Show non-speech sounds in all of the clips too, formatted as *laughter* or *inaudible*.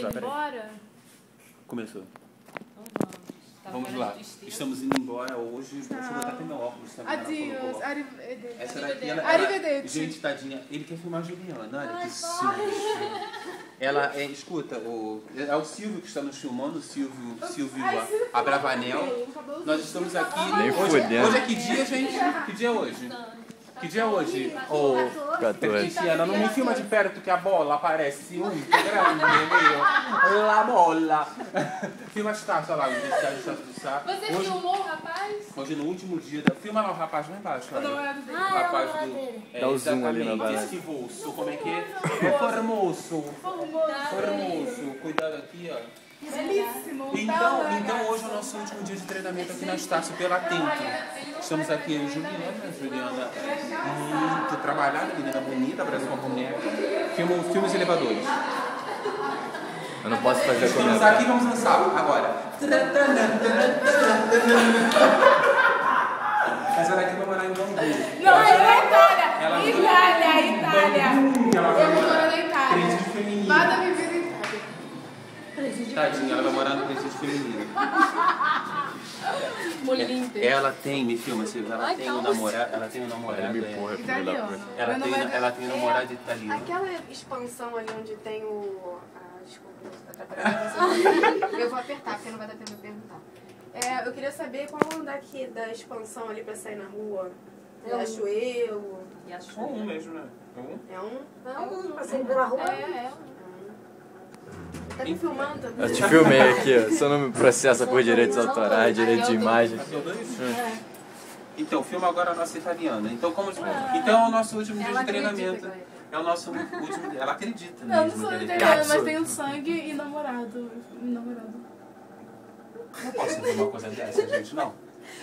Tá, peraí. Bora? Começou. Então vamos. Tá Vamos lá. Estamos indo embora hoje. Deixa eu botar até meu óculos também. Adios, arrivederci. Essa daqui, ela, ela, Arrivederci. Gente, tadinha. Ele quer filmar a Juliana. Olha que susto. Ela é, escuta, o, é o Silvio que está nos filmando, o Silvio, Silvio A- Abravanel. Nós estamos aqui. Nem hoje, hoje é que dia, gente? Que dia é hoje? Que dia é hoje? Ô, 14. Cristiana, não me filma de perto que a bola aparece muito grande, meu. La bola. *laughs* Filma as taças lá, está do Você Hoje, filmou o rapaz? hoje no último dia da. Filma lá o rapaz lá embaixo, olha. namorado O rapaz do. É, Dá o zoom ali na exatamente, barra. esse bolso, como é que é? É formoso. Formoso. Cuidado aqui, ó. Belíssimo. Então, então hoje é o nosso último dia de treinamento aqui na Estácio pela Tento. Estamos aqui em Juliana, Juliana é muito trabalhada, menina bonita, parece uma boneca. Filma, filmes elevadores. Eu não posso fazer comentário. aqui, vamos dançar agora. Essa daqui vai morar em Bangu. Não, é na Itália. Ela- Itália, Itália. Ela Eu vou morar na Itália. presídio feminino. Vá da minha vida em Itália. Tadinha, ela vai morar no presídio *laughs* feminino. Molinter. Ela tem, me filma, Silvia, ela tem um namorado, ela tem um namorado. Me é. porra, Italiano. Ela tem, namorado- ela tem um namorado italiano. Aquela expansão ali onde tem o. Desculpa, *laughs* eu vou apertar, porque não vai dar tempo de perguntar. É, eu queria saber qual o andar aqui da expansão ali pra sair na rua. É um. Riachuelo. E Só um mesmo, né? Um? É um? Não, passei pela rua. É, é. Tá me filmando também? Eu te filmei aqui, ó. Só não me processa por direitos autorais, direito de imagem. Passou dois? Então, filma agora a nossa italiana. Então, como, então é o nosso último dia de treinamento. É o nosso último dia. Ela acredita Não, não sou italiana, mas tenho sangue e namorado. Namorado. Não posso ver uma coisa dessa, gente, não.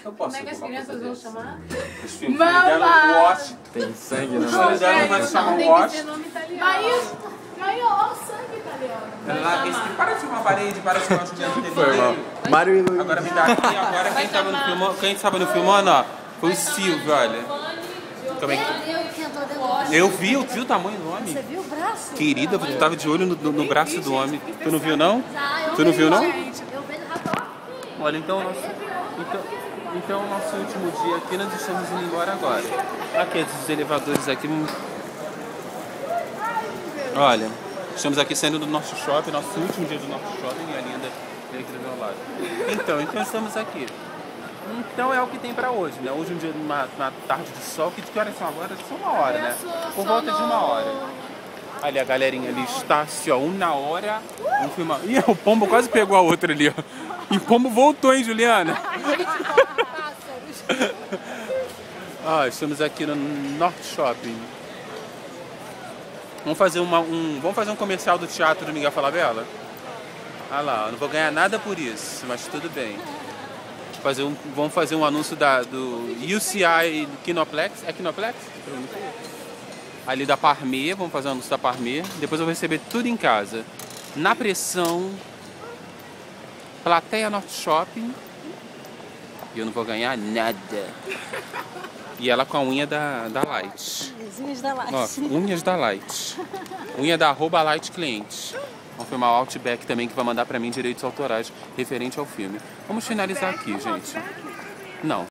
Eu posso Como é que as crianças vão chamar? Os filhos Mama! dela, o Watch. Tem sangue Os no filhos dela vai chamar Tem que Watch. mas ó, o sangue italiano. Ela, esse, para de filmar a parede, para de filmar o Foi mal. Mário e Luiz. Agora me dá aqui, agora quem tava no filmando, quem tava no filmando, ó, foi o Silvio, olha. Como é que... Eu vi, eu vi o tamanho do homem. Você viu o braço? Querida, tu tava de olho no, no- no braço do homem. Tu não viu, não? Eu Tu não viu, não? Eu. Olha, então, nosso, então, então o nosso último dia aqui, nós estamos indo embora agora. Aqui, esses elevadores aqui. Olha, estamos aqui saindo do nosso shopping, nosso último dia do nosso shopping, e a linda vem aqui do meu lado. Então, então estamos aqui. Então é o que tem pra hoje, né? Hoje é um dia, uma, uma tarde de sol, que de que horas são agora? São uma hora, né? Por volta de uma hora. Ali a galerinha ali está assim, ó, uma hora. Vamos filmar. Ih, o pombo quase pegou a outra ali, ó. E o pombo voltou, hein, Juliana? *laughs* Ah, estamos aqui no Norte Shopping. Vamos fazer, uma, um, vamos fazer um comercial do teatro do Miguel Falabella? Ah lá, eu não vou ganhar nada por isso, mas tudo bem. Fazer um, vamos fazer um anúncio da, do UCI Kinoplex. É Kinoplex? Ali da Parmê, vamos fazer um anúncio da Parmê. Depois eu vou receber tudo em casa. Na pressão, Plateia Norte Shopping. E eu não vou ganhar nada. E ela com a unha da, da Light. Vizinhos da Light. Ó, unhas da Light. Unha da arroba Light Cliente. Vamos filmar o Outback também, que vai mandar pra mim direitos autorais referente ao filme. Vamos finalizar aqui, gente. Não.